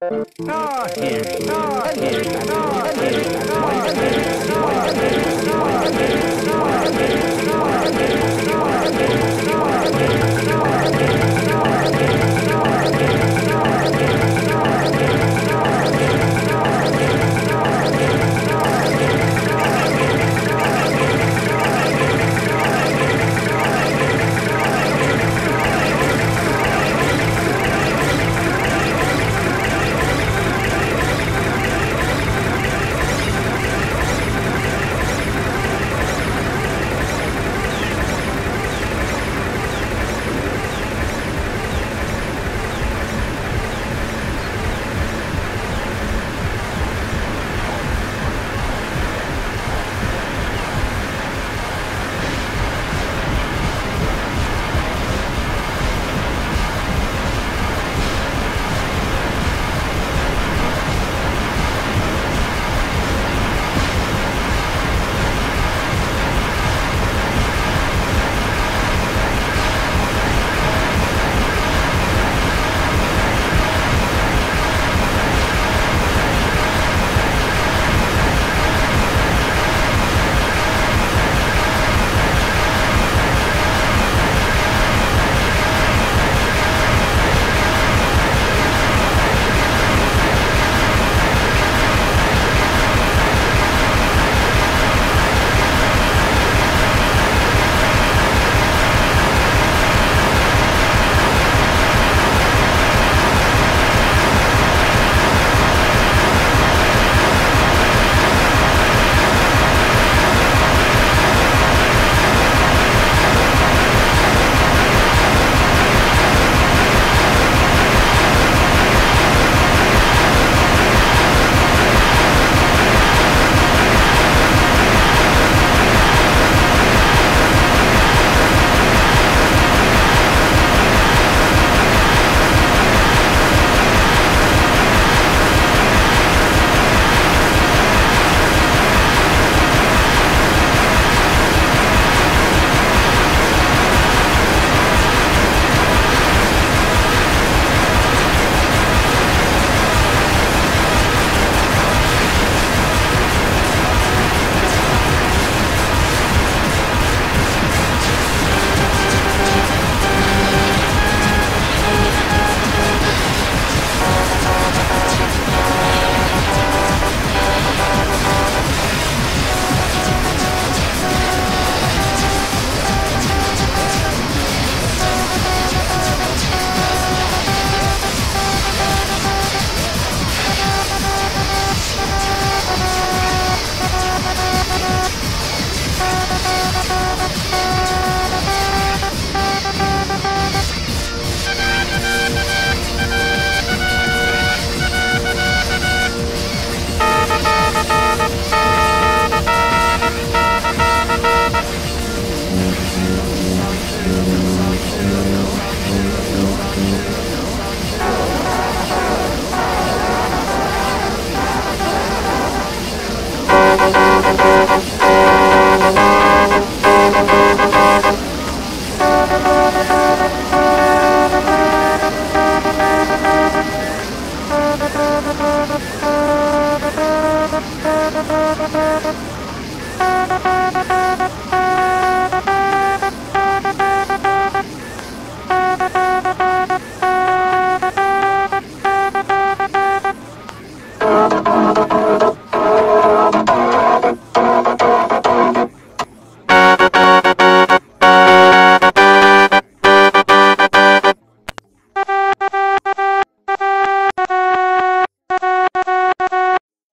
Ah, here, ah, here, ah, here, Thank you.